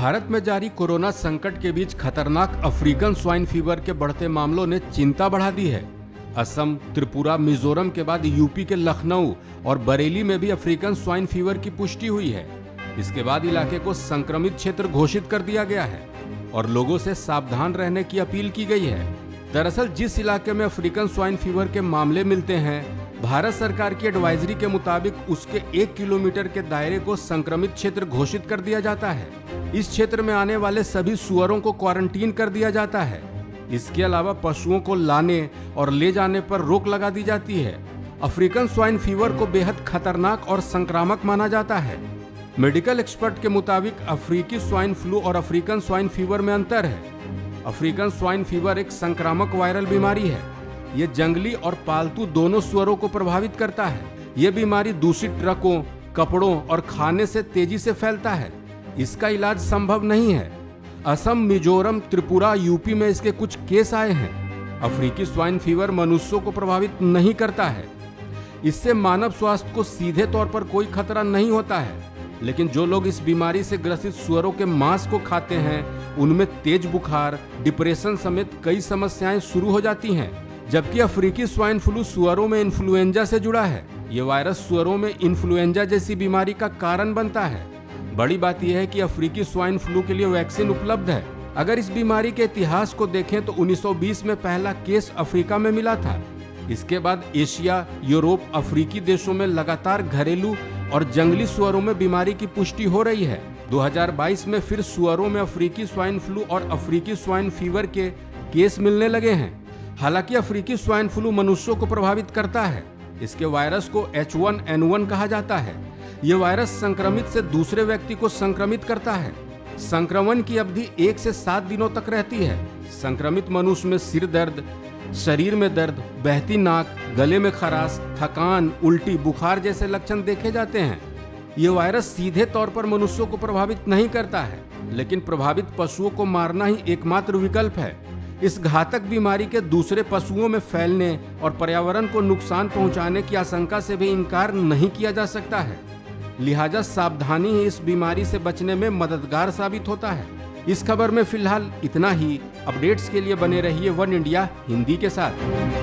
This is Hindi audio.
भारत में जारी कोरोना संकट के बीच खतरनाक अफ्रीकन स्वाइन फीवर के बढ़ते मामलों ने चिंता बढ़ा दी है। असम, त्रिपुरा, मिजोरम के बाद यूपी के लखनऊ और बरेली में भी अफ्रीकन स्वाइन फीवर की पुष्टि हुई है। इसके बाद इलाके को संक्रमित क्षेत्र घोषित कर दिया गया है और लोगों से सावधान रहने की अपील की गई है। दरअसल, जिस इलाके में अफ्रीकन स्वाइन फीवर के मामले मिलते हैं भारत सरकार की एडवाइजरी के मुताबिक उसके एक किलोमीटर के दायरे को संक्रमित क्षेत्र घोषित कर दिया जाता है। इस क्षेत्र में आने वाले सभी सुअरों को क्वारंटीन कर दिया जाता है। इसके अलावा पशुओं को लाने और ले जाने पर रोक लगा दी जाती है। अफ्रीकन स्वाइन फीवर को बेहद खतरनाक और संक्रामक माना जाता है। मेडिकल एक्सपर्ट के मुताबिक अफ्रीकी स्वाइन फ्लू और अफ्रीकन स्वाइन फीवर में अंतर है। अफ्रीकन स्वाइन फीवर एक संक्रामक वायरल बीमारी है। ये जंगली और पालतू दोनों सुअरों को प्रभावित करता है। ये बीमारी दूषित ट्रकों, कपड़ों और खाने से तेज़ी से फैलता है। इसका इलाज संभव नहीं है। असम, मिजोरम, त्रिपुरा, यूपी में इसके कुछ केस आए हैं। अफ्रीकी स्वाइन फीवर मनुष्यों को प्रभावित नहीं करता है। इससे मानव स्वास्थ्य को सीधे तौर पर कोई खतरा नहीं होता है। लेकिन जो लोग इस बीमारी से ग्रसित सुअरों के मांस को खाते हैं, उनमें तेज बुखार, डिप्रेशन समेत कई समस्याएँ शुरू हो जाती हैं। जबकि अफ्रीकी स्वाइन फ्लू सुअरों में इन्फ्लुएंजा से जुड़ा है। ये वायरस सुअरों में इन्फ्लुएंजा जैसी बीमारी का कारण बनता है। बड़ी बात यह है कि अफ्रीकी स्वाइन फ्लू के लिए वैक्सीन उपलब्ध है। अगर इस बीमारी के इतिहास को देखें तो 1920 में पहला केस अफ्रीका में मिला था। इसके बाद एशिया, यूरोप, अफ्रीकी देशों में लगातार घरेलू और जंगली सुअरों में बीमारी की पुष्टि हो रही है। 2022 में फिर सुअरों में अफ्रीकी स्वाइन फ्लू और अफ्रीकी स्वाइन फीवर के केस मिलने लगे हैं। हालाँकि अफ्रीकी स्वाइन फ्लू मनुष्यों को प्रभावित करता है। इसके वायरस को H1N1 कहा जाता है। ये वायरस संक्रमित से दूसरे व्यक्ति को संक्रमित करता है। संक्रमण की अवधि एक से सात दिनों तक रहती है। संक्रमित मनुष्य में सिर दर्द, शरीर में दर्द, बहती नाक, गले में खराश, थकान, उल्टी, बुखार जैसे लक्षण देखे जाते हैं। ये वायरस सीधे तौर पर मनुष्यों को प्रभावित नहीं करता है, लेकिन प्रभावित पशुओं को मारना ही एकमात्र विकल्प है। इस घातक बीमारी के दूसरे पशुओं में फैलने और पर्यावरण को नुकसान पहुँचाने की आशंका से भी इनकार नहीं किया जा सकता है। लिहाजा सावधानी ही इस बीमारी से बचने में मददगार साबित होता है। इस खबर में फ़िलहाल इतना ही। अपडेट्स के लिए बने रहिए वन इंडिया, हिंदी के साथ।